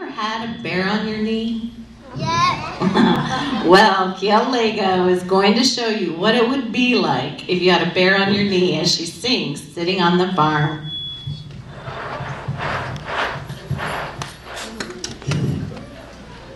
ever had a bear on your knee? Yeah. well, Kielle Lego is going to show you what it would be like if you had a bear on your knee as she sings sitting on the farm.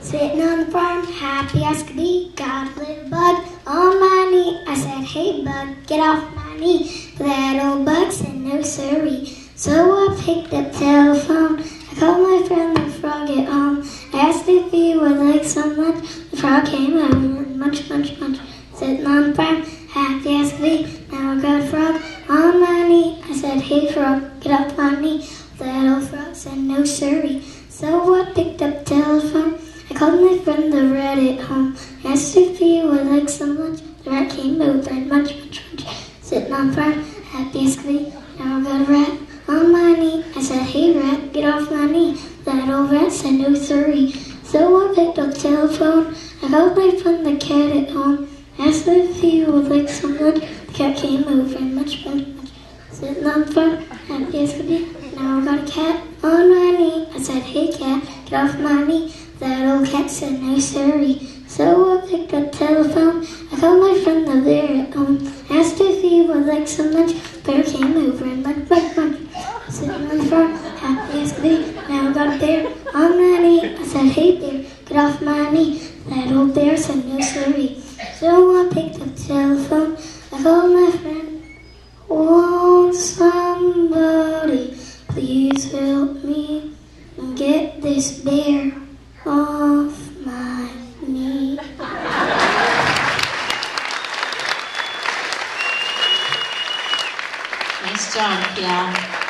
Sitting on the farm, happy as could be, got a little bug on my knee. I said, hey bug, get off my knee. But that old bug said, no siree. So I picked up the telephone. I called my friend the frog at home. I asked if he would like some lunch. The frog came over and munch, munch, munch. Sitting on the farm, happy as could be. Now I got frog on my knee. I said, hey frog, get off my knee. That old frog said, no siree. So I picked up telephone. I called my friend the rat at home. I Asked if he would like some lunch. The rat came over and munch, munch, munch. Sitting on the farm, happy as could be. Now I got a rat on my knee. Hey rat, get off my knee. That old rat said, no siree. So I picked up the telephone. I called my friend the cat at home. Asked if he would like some lunch. The cat came over and much munch. Sitting on the farm, happy as could be. Now I got a cat on my knee. I said, hey cat, get off my knee. That old cat said, no siree. So I picked up the telephone. I called my friend the bear at home. Asked if he would like some lunch. Bear came over and munch, munch, Now I got a bear on my knee. I said, hey bear, get off my knee. That old bear said, no siree. So I picked up the telephone. I called my friend. Won't somebody please help me get this bear off my knee? Nice job, Kielle.